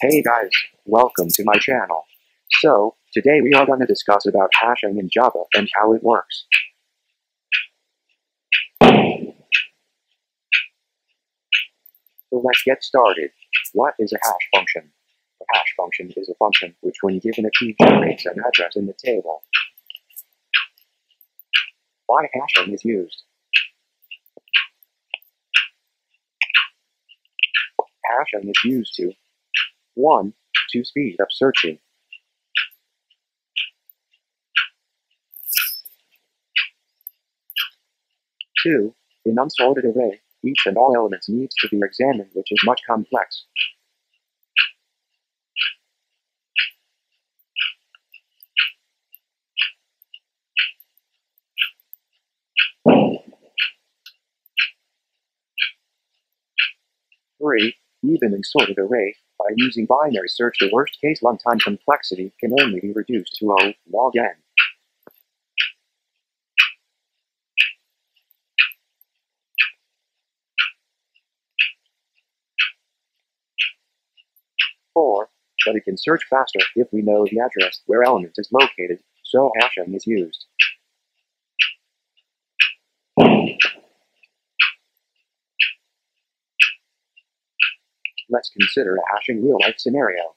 Hey guys, welcome to my channel. So, today we are going to discuss about hashing in Java and how it works. So let's get started. What is a hash function? A hash function is a function which when given a key generates an address in the table. Why hashing is used? Hashing is used to 1. To speed up searching. Two, in unsorted array, each and all elements needs to be examined which is much complex. Three, even in sorted array, by using binary search the worst case runtime complexity can only be reduced to O log n. Four, but it can search faster if we know the address where element is located, so hashing is used. Let's consider a hashing real-life scenario.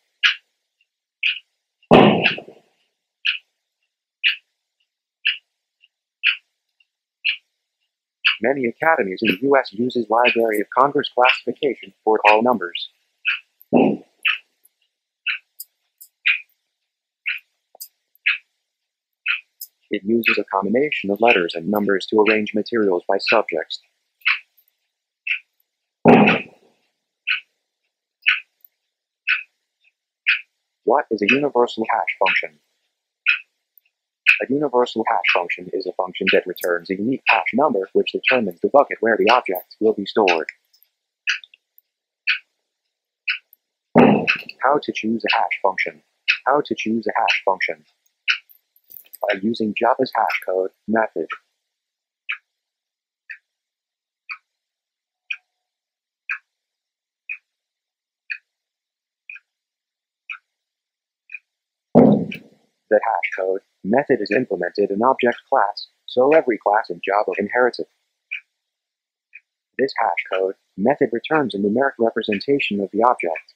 Many academies in the U.S. uses Library of Congress classification for all numbers. It uses a combination of letters and numbers to arrange materials by subjects. What is a universal hash function? A universal hash function is a function that returns a unique hash number which determines the bucket where the object will be stored. How to choose a hash function. How to choose a hash function. By using Java's hash code method. The hash code method is implemented in object class, so every class in Java inherits it. This hash code method returns a numeric representation of the object.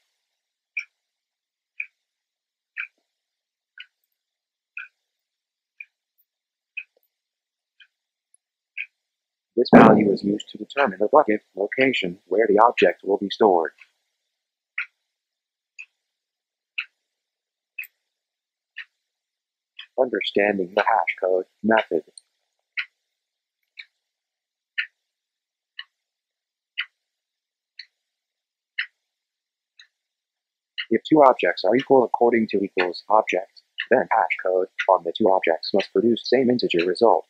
This value is used to determine the bucket location where the object will be stored. Understanding the hash code method. If two objects are equal according to equals object, then hash code on the two objects must produce same integer result.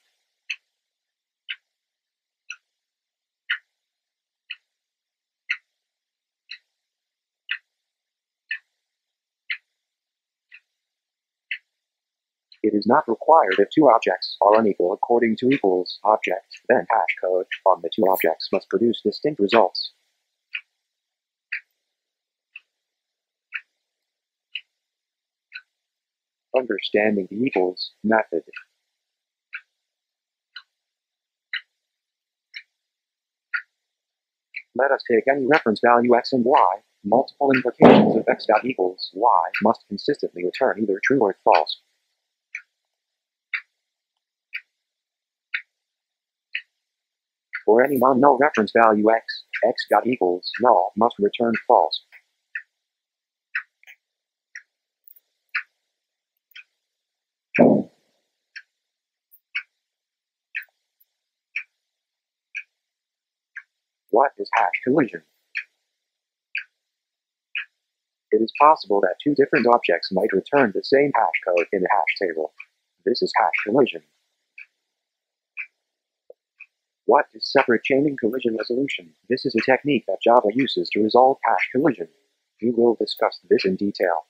It is not required if two objects are unequal according to equals object, then hash code on the two objects must produce distinct results. Understanding the equals method. Let us take any reference value x and y. Multiple implications of x dot equals y must consistently return either true or false. For any non-null reference value x, x dot equals null must return false. What is hash collision? It is possible that two different objects might return the same hash code in a hash table. This is hash collision. What is separate chaining collision resolution? This is a technique that Java uses to resolve hash collision. We will discuss this in detail.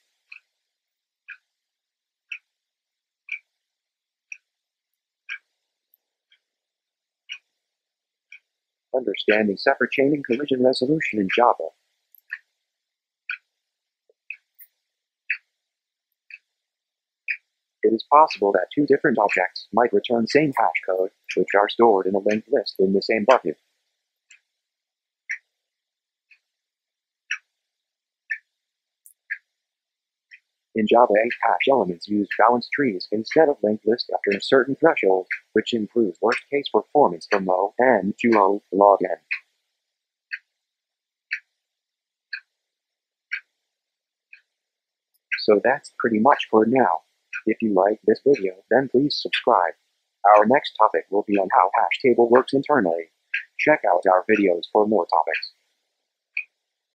Understanding separate chaining collision resolution in Java. It is possible that two different objects might return same hash code, which are stored in a linked list in the same bucket. In Java 8, hash elements use balanced trees instead of linked lists after a certain threshold, which improves worst-case performance from O n to O log n. So that's pretty much for now. If you like this video, then please subscribe. Our next topic will be on how hash table works internally. Check out our videos for more topics.